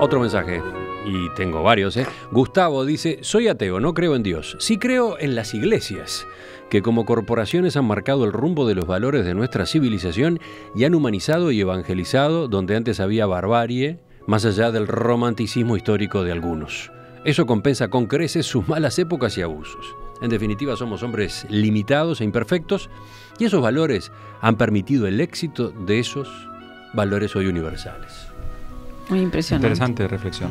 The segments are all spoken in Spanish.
Otro mensaje, y tengo varios, ¿eh? Gustavo dice, soy ateo, no creo en Dios. Sí creo en las iglesias, que como corporaciones han marcado el rumbo de los valores de nuestra civilización y han humanizado y evangelizado donde antes había barbarie, más allá del romanticismo histórico de algunos. Eso compensa con creces sus malas épocas y abusos. En definitiva, somos hombres limitados e imperfectos y esos valores han permitido el éxito de esos valores hoy universales. Muy impresionante. Interesante reflexión.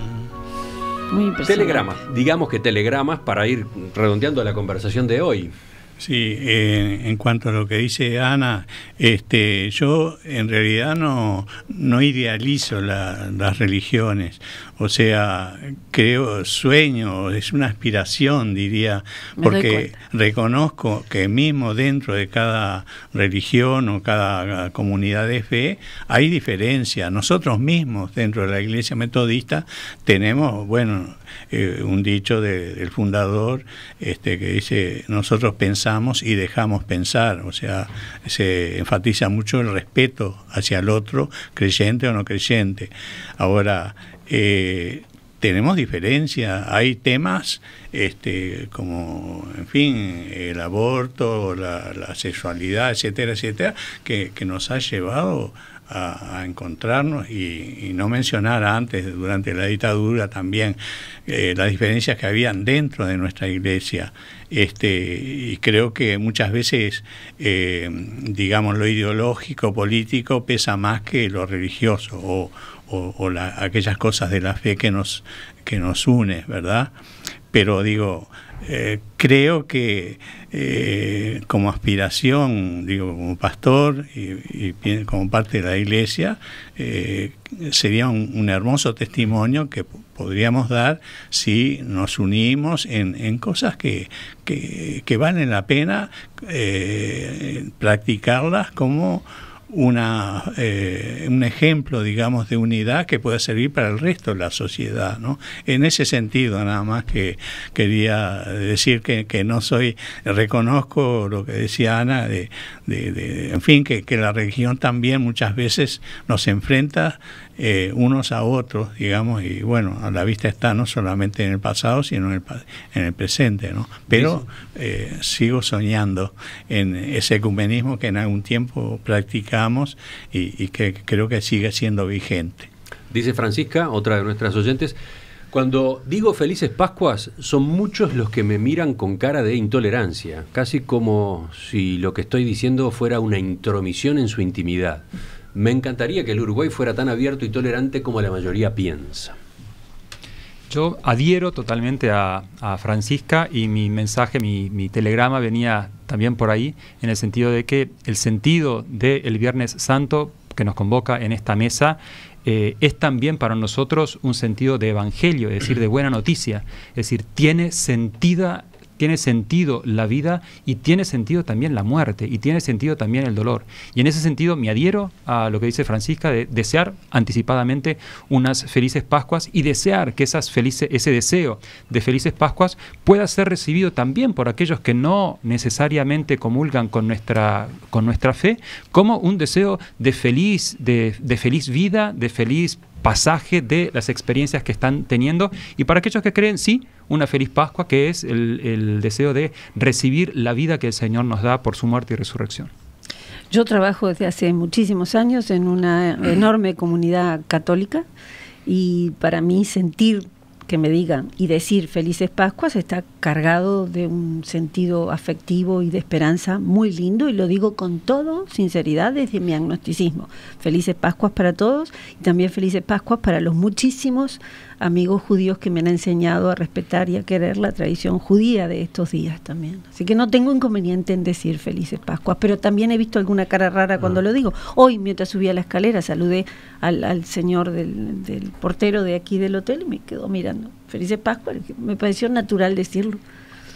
Muy impresionante. Telegramas, digamos que telegramas para ir redondeando la conversación de hoy. Sí, eh, en cuanto a lo que dice Ana, este, yo en realidad no, no idealizo las religiones, o sea, creo, sueño, es una aspiración, diría, porque reconozco que mismo dentro de cada religión o cada comunidad de fe hay diferencia. Nosotros mismos dentro de la Iglesia Metodista tenemos, bueno, eh, un dicho del fundador este, que dice, nosotros pensamos y dejamos pensar, o sea, se enfatiza mucho el respeto hacia el otro, creyente o no creyente. Ahora, eh, tenemos diferencia, hay temas este, como, en fin, el aborto, la, sexualidad, etcétera, etcétera, que, que nos ha llevado a, encontrarnos y, no mencionar antes, durante la dictadura también, eh, las diferencias que habían dentro de nuestra iglesia. Este, y creo que muchas veces, eh, digamos, lo ideológico, político, pesa más que lo religioso o, o, aquellas cosas de la fe que nos, que nos une, ¿verdad? Pero digo, eh, creo que eh, como aspiración, digo, como pastor y, como parte de la iglesia, eh, sería un, hermoso testimonio que podríamos dar si nos unimos en, cosas que, que, valen la pena practicarlas como una, eh, un ejemplo, digamos, de unidad que pueda servir para el resto de la sociedad. ¿no? En ese sentido, nada más que quería decir que, que no soy, reconozco lo que decía Ana, de, de, en fin, que, que la religión también muchas veces nos enfrenta eh, unos a otros, digamos, y bueno, a la vista está no solamente en el pasado, sino en el, en el presente, ¿no? Pero eh, sigo soñando en ese ecumenismo que en algún tiempo y, que creo que sigue siendo vigente. Dice Francisca, otra de nuestras oyentes, cuando digo felices Pascuas, son muchos los que me miran con cara de intolerancia, casi como si lo que estoy diciendo fuera una intromisión en su intimidad. Me encantaría que el Uruguay fuera tan abierto y tolerante como la mayoría piensa. Yo adhiero totalmente a, Francisca y mi mensaje, mi, telegrama venía también por ahí, en el sentido de que el sentido del Viernes Santo que nos convoca en esta mesa eh, es también para nosotros un sentido de evangelio, es decir, de buena noticia. Es decir, tiene sentido tiene sentido la vida y tiene sentido también la muerte y tiene sentido también el dolor. Y en ese sentido me adhiero a lo que dice Francisca de desear anticipadamente unas felices Pascuas y desear que esas felices, ese deseo de felices Pascuas pueda ser recibido también por aquellos que no necesariamente comulgan con nuestra, con nuestra fe como un deseo de feliz, de, de feliz vida, de feliz pasaje de las experiencias que están teniendo y para aquellos que creen, sí, una feliz Pascua, que es el, deseo de recibir la vida que el Señor nos da por su muerte y resurrección. Yo trabajo desde hace muchísimos años en una enorme comunidad católica y para mí sentir que me digan y decir felices Pascuas está cargado de un sentido afectivo y de esperanza muy lindo y lo digo con todo sinceridad desde mi agnosticismo. Felices Pascuas para todos y también felices Pascuas para los muchísimos amigos judíos que me han enseñado a respetar y a querer la tradición judía de estos días también. Así que no tengo inconveniente en decir felices Pascuas, pero también he visto alguna cara rara cuando ah. lo digo. Hoy, mientras subía la escalera, saludé al, señor del, del, portero de aquí del hotel y me quedó mirando. Felices Pascuas, me pareció natural decirlo.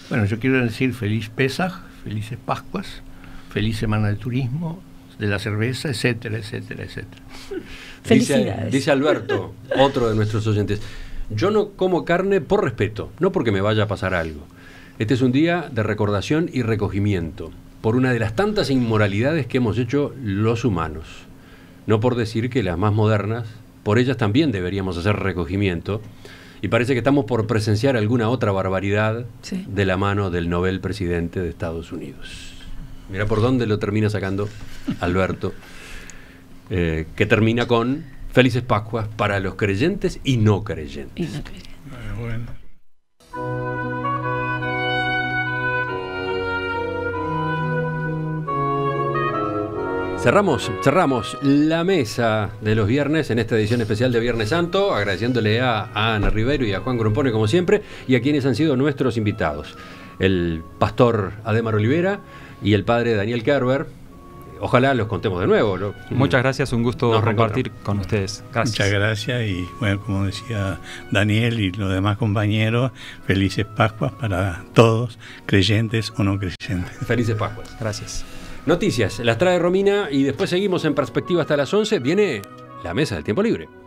Bueno, yo quiero decir feliz Pesaj, felices Pascuas, feliz Semana de Turismo, de la cerveza, etcétera, etcétera, etcétera. Felicidades. Dice, Alberto, otro de nuestros oyentes, yo no como carne por respeto, no porque me vaya a pasar algo. Este es un día de recordación y recogimiento por una de las tantas inmoralidades que hemos hecho los humanos. No por decir que las más modernas por ellas también deberíamos hacer recogimiento. Y parece que estamos por presenciar alguna otra barbaridad Sí. de la mano del Nobel presidente de Estados Unidos. Mira por dónde lo termina sacando Alberto, eh, que termina con Felices Pascuas para los creyentes y no Y creyentes. no creo. Eh, bueno. Cerramos, cerramos la mesa de los viernes en esta edición especial de Viernes Santo, agradeciéndole a, a Ana Rivero y a Juan Grompone como siempre, y a quienes han sido nuestros invitados. El pastor Ademar Olivera y el padre Daniel Kerber. Ojalá los contemos de nuevo. ¿no? Muchas gracias, un gusto Nos compartir con ustedes. Gracias. Muchas gracias y bueno, como decía Daniel y los demás compañeros, felices Pascuas para todos, creyentes o no creyentes. Felices Pascuas. Gracias. Noticias, las trae Romina y después seguimos en perspectiva hasta las 11. Viene la mesa del tiempo libre.